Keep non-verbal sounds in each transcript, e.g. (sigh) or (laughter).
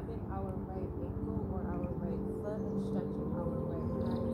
having our right ankle or our right foot and stretching our right back.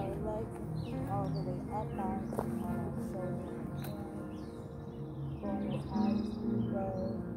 my legs all the way up and I'm so going as high as go.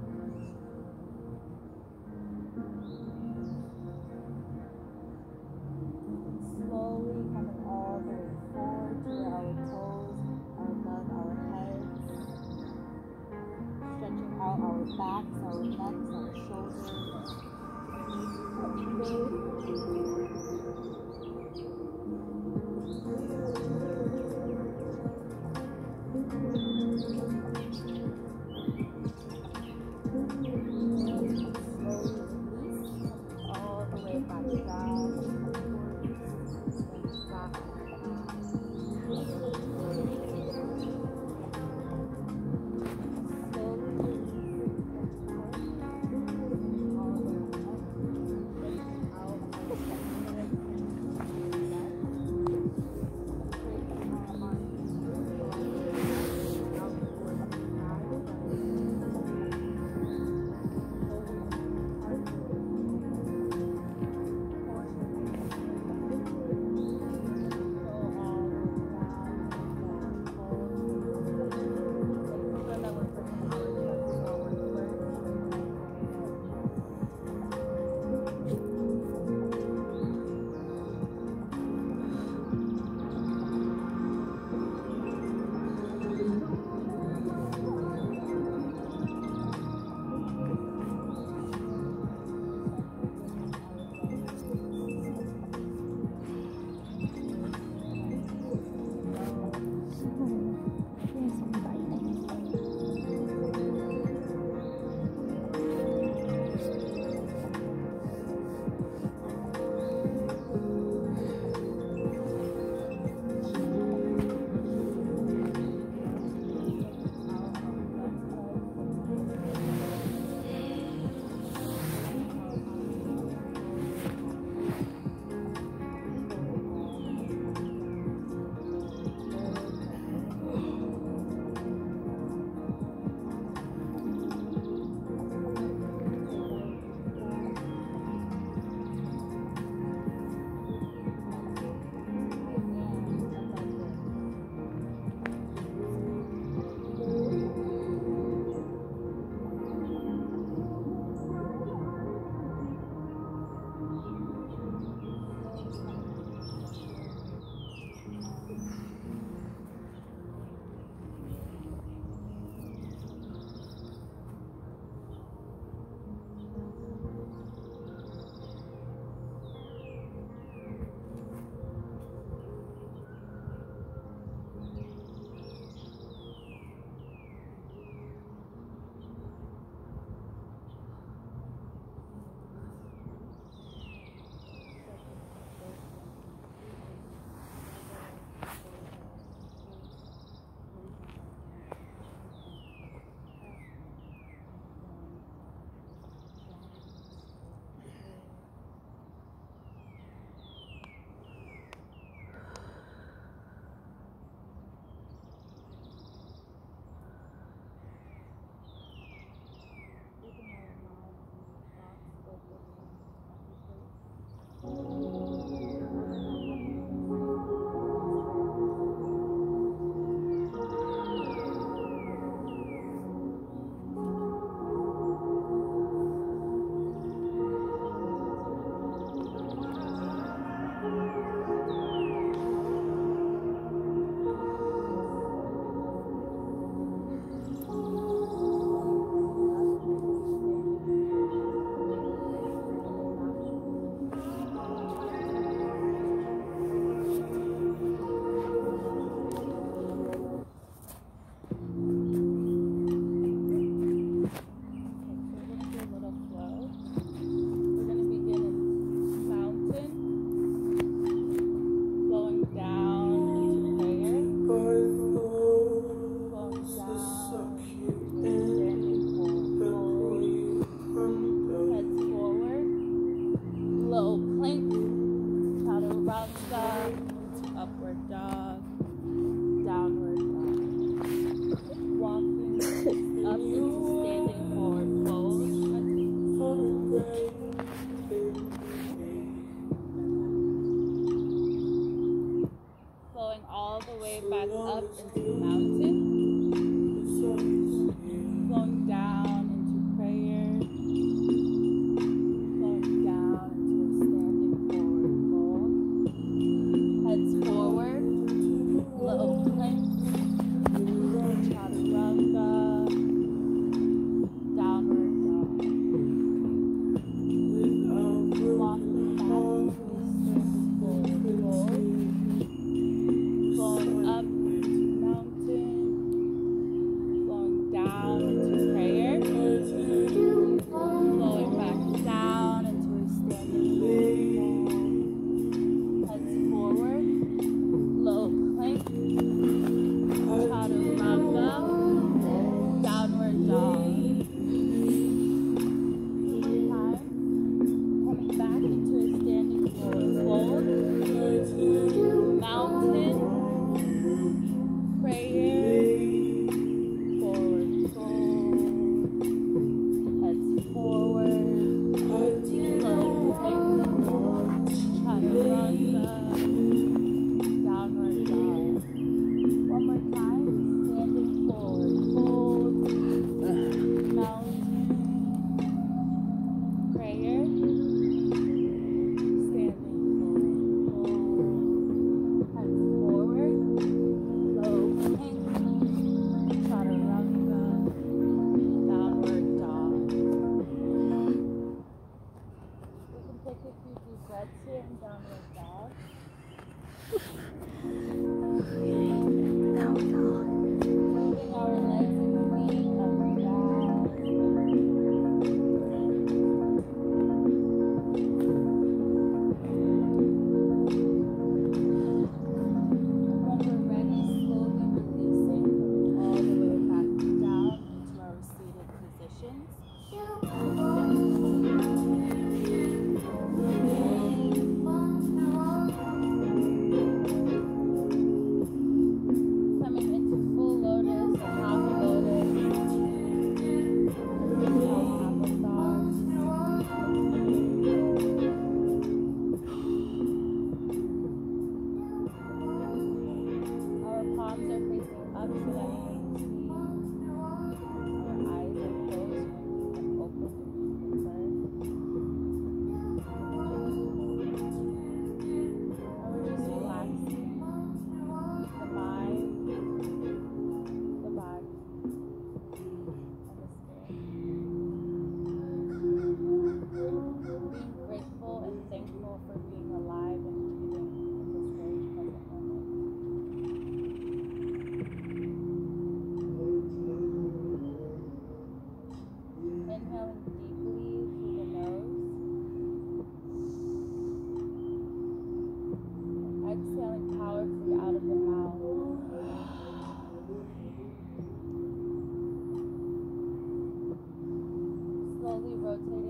go to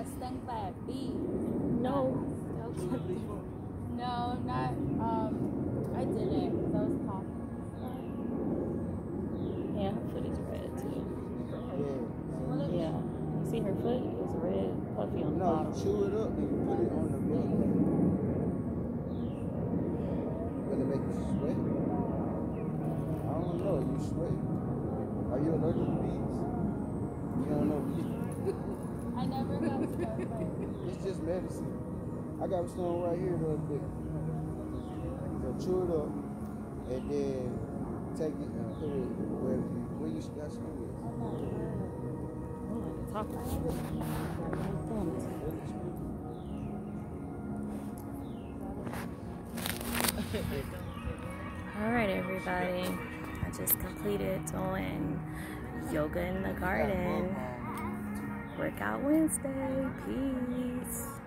got stung by a bee. No. (laughs) No, I'm not. Um, I didn't because I was talking. Yeah, her foot is red too. Yeah. Yeah. See her foot is red, puffy on the No, bottom. you chew it up and you put it on the book. Will it make you sweat? I don't know. You sweat? Are you allergic to bees? You don't know bees. I never got stung by a bee. It's just medicine. I got some right here the other day. So chew it up and then take it and put it where you where you got some it. All right, everybody. I just completed doing yoga in the garden. Workout Wednesday. Peace.